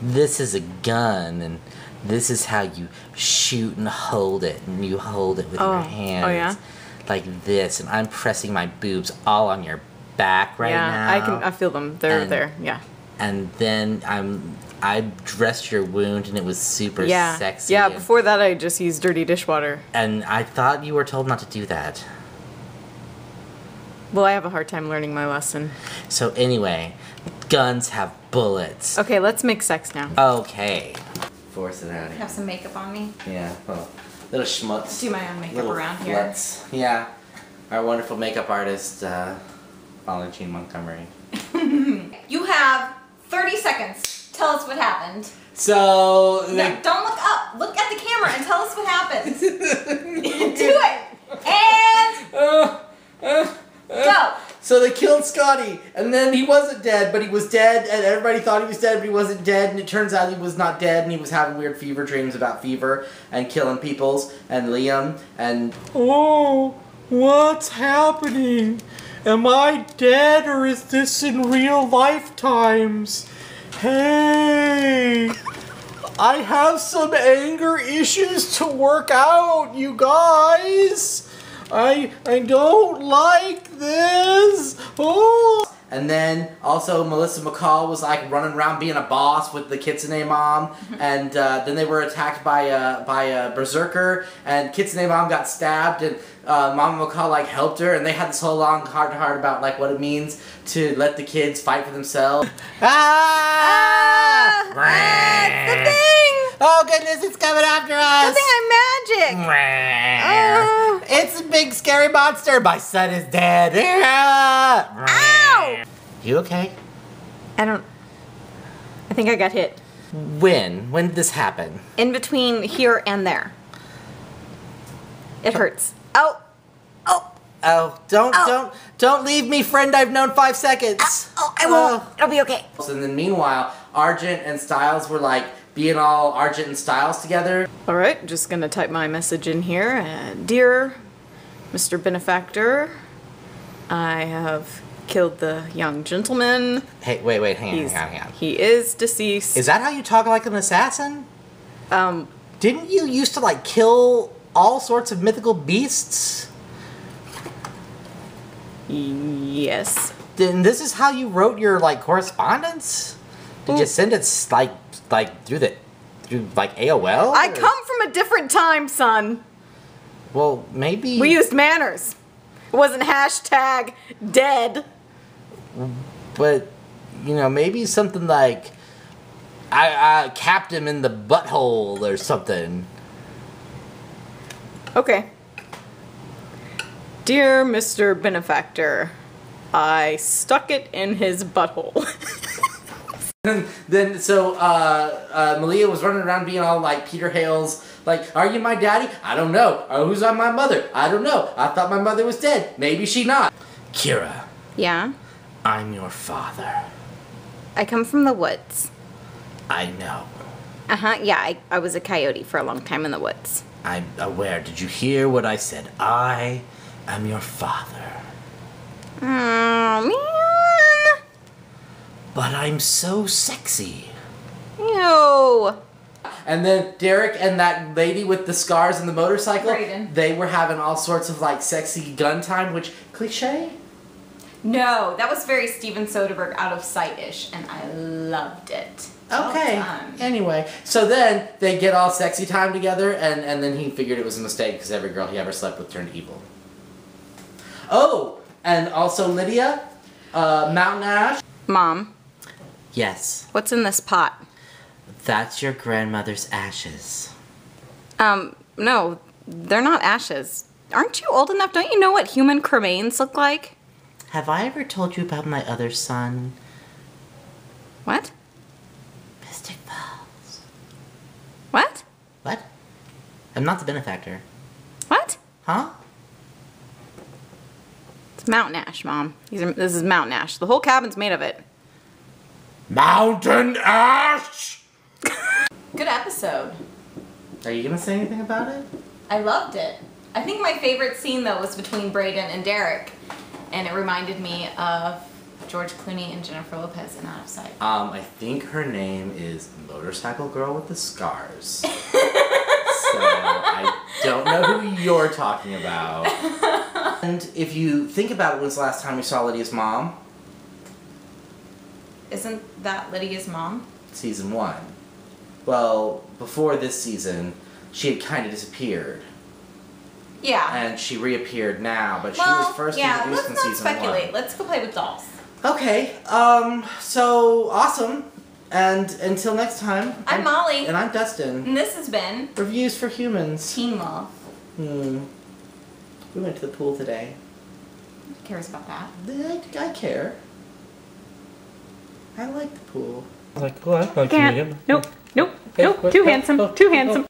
this is a gun and this is how you shoot and hold it and you hold it with Oh. your Oh, hands yeah? like this and I'm pressing my boobs all on your back right yeah, now. I can. I feel them. They're And- there. Yeah. and then I'm I dressed your wound and it was super Yeah. sexy. Yeah. Before that, I just used dirty dishwater. and I thought you were told not to do that. Well, I have a hard time learning my lesson. So anyway, guns have bullets. Okay, let's make sex now. Okay. Force it out. Have some makeup on me. Yeah, well, little schmutz. Do my own makeup little around here. flutz. Yeah. Our wonderful makeup artist, uh, Valentine Montgomery. You have 30 seconds. Tell us what happened. So, No, they, don't look up. Look at the camera and tell us what happened. Do it. And Uh, uh, go. So they killed Scotty, and then he wasn't dead, but he was dead, and everybody thought he was dead, but he wasn't dead, and it turns out he was not dead, and he was having weird fever dreams about fever and killing peoples, and Liam, and Oh, what's happening? Am I dead or is this in real lifetimes? Hey, I have some anger issues to work out, you guys. I I don't like this. Oh. And then also Melissa McCall was like running around being a boss with the Kitsune mom, and uh, then they were attacked by a by a berserker, and Kitsune mom got stabbed, and uh, Mama McCall like helped her, and they had this whole long heart to heart about like what it means to let the kids fight for themselves. Ah! That's the thing. Oh goodness, it's coming after us! The thing I'm magic. Oh. It's a big scary monster. My son is dead. Ow! You okay? I don't. I think I got hit When? When did this happen? In between here and there. It hurts. Oh. Oh. Oh, don't, Oh. don't, don't leave me, friend. I've known five seconds. Oh, I won't. It'll be okay. And then meanwhile, Argent and Stiles were like being all Argent and Stiles together. All right, just gonna type my message in here. Uh, Dear Mr. Benefactor, I have killed the young gentleman. Hey, wait, wait, hang on, He's, hang on, hang on. He is deceased. Is that how you talk like an assassin? um, Didn't you used to like kill all sorts of mythical beasts? yes. Then this is how you wrote your like correspondence? Did you send it like like through the through like AOL? I or- come from a different time, son. Well, maybe We used manners. It wasn't hashtag dead. but you know maybe something like I, I capped him in the butthole or something. Okay. Dear Mr. Benefactor, I stuck it in his butthole. Then so uh, uh, Malia was running around being all like Peter Hale's like, "Are you my daddy? I don't know. Or who's on my mother? I don't know. I thought my mother was dead. Maybe she not." Kira, Yeah. I'm your father. I come from the woods. I know. Uh huh. Yeah, I, I was a coyote for a long time in the woods. I'm aware. Did you hear what I said? I am your father. Oh, man. But I'm so sexy. Ew. And then Derek and that lady with the scars and the motorcycle, Braeden. they were having all sorts of like sexy gun time, which cliche. No, that was very Steven Soderbergh out of sight ish, and I loved it. Okay. done. Anyway, so then they get all sexy time together, and and then he figured it was a mistake because every girl he ever slept with turned evil. Oh, and also Lydia, uh, Mountain Ash. Mom, Yes, what's in this pot? that's your grandmother's ashes. Um, no, they're not ashes. Aren't you old enough? Don't you know what human cremains look like? Have I ever told you about my other son, What? Mystic Falls? What? What? I'm not the benefactor. What? Huh? It's mountain ash, Mom. These are, this is mountain ash. The whole cabin's made of it. Mountain ash! Good episode. Are you gonna say anything about it? I loved it. I think my favorite scene though was between Braeden and Derek, and it reminded me of George Clooney and Jennifer Lopez in Out of Sight. Um, I think her name is Motorcycle Girl with the Scars. so I don't know who you're talking about. And if you think about it, when's the last time you saw Lydia's mom? Isn't that Lydia's mom? Season one. Well, before this season, she had kind of disappeared, Yeah. and she reappeared now. But she was first yeah, introduced let's in not season speculate. one. Let's go play with dolls. Okay. Um. So awesome. And until next time. I'm Molly. And I'm Dustin. And this has been Reviews for humans. Teen Love. Hmm. We went to the pool today. Who cares about that? I, I care. I like the pool. Like, well, I'd like to meet Can't. him. Nope. Nope. Hey, Nope. Too handsome. Too handsome.